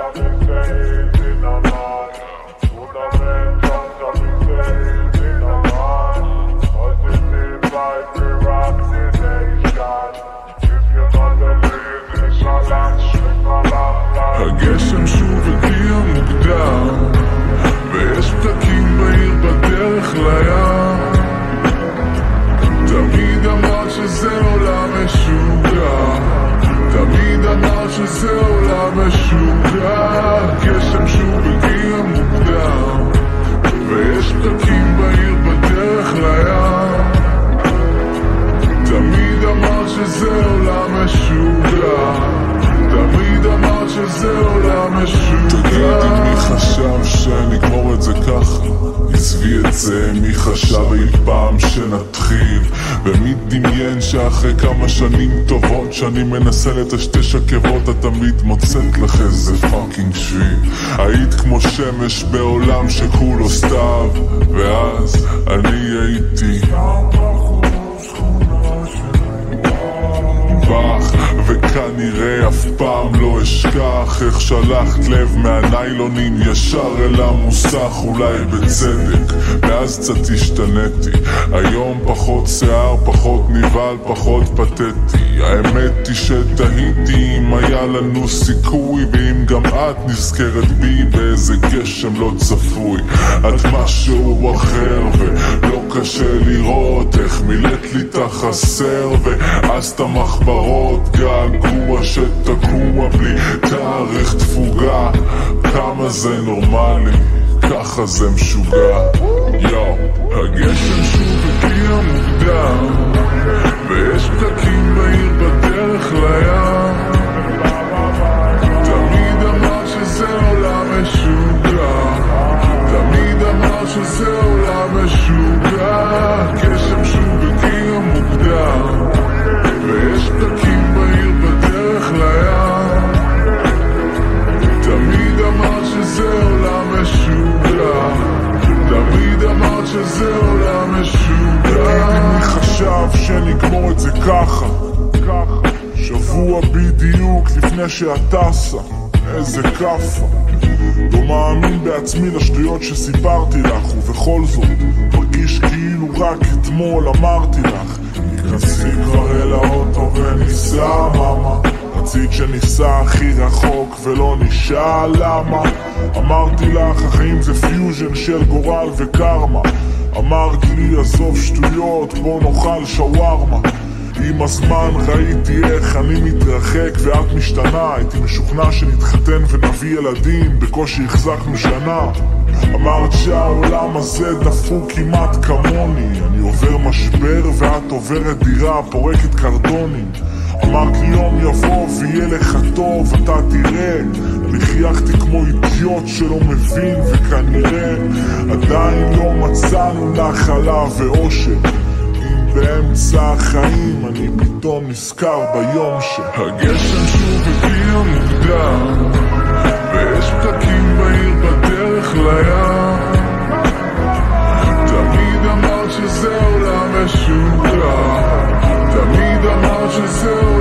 הגשם שזה עולם משוגע גשם שוב הגיע מוקדם ויש פתקים בעיר בדרך לים תמיד אמרת שזה עולם משוגע תמיד אמרת שזה עולם משוגע תגידי מי חשב שנגמור את זה ככה? עזבי את זה, מי חשב אי פעם שנתחיל? ומי דמיין שאחרי כמה שנים טובות שאני מנסה לטשטש עקבות את תמיד מוצאת לך איזה fucking שביל היית כמו שמש בעולם שכולו סתיו ואז אני הייתי וכנראה אף פעם אשכח איך שלחת לב מהניילונים ישר אל המוסך אולי בצדק. מאז קצת השתניתי היום פחות שיער, פחות נבהל, פחות פתטי. האמת היא שתהיתי אם היה לנו סיכוי ואם גם את נזכרת בי באיזה גשם לא צפוי. את משהו אחר ולא קשה לראות איך מילאת לי את החסר ואז את המחברות געגוע שתקוע בלי תאריך תפוגה. כמה זה נורמלי ככה זה משוגע. יואו הגשם שוב הגיע מוקדם ויש פתקים בעיר בדרך לים. תמיד אמרת שזה עולם משוגע. תמיד אמרת שזה עולם משוגע שזה עולם משוגע. מי חשב שנגמור את זה ככה. שבוע בדיוק לפני שאת טסה איזה כאפה. לא מאמין בעצמי לשטויות שסיפרתי לך ובכל זאת מרגיש כאילו רק אתמול אמרתי לך נכנסי כבר אל האוטו וניסע מאמה רצית שניסע הכי רחוק ולא נשאל למה. אמרתי לך החיים זה פיוז'ן של גורל וקרמה. אמרת לי עזוב שטויות בוא נאכל שווארמה. עם הזמן ראיתי איך אני מתרחק ואת משתנה. הייתי משוכנע שנתחתן ונביא ילדים בקושי החזקנו שנה. אמרת שהעולם הזה דפוק כמעט כמוני. אני עובר משבר ואת עוברת דירה פורקת קרטונים אמרת לי יום יבוא ויהיה לך טוב אתה תראה. אני חייכתי כמו אידיוט שלא מבין וכנראה עדיין לא מצאנו נחלה ואושר באמצע החיים אני פתאום נזכר ביום שהגשם שוב הגיע מוקדם ויש פתקים בעיר בדרך לים תמיד אמרת שזה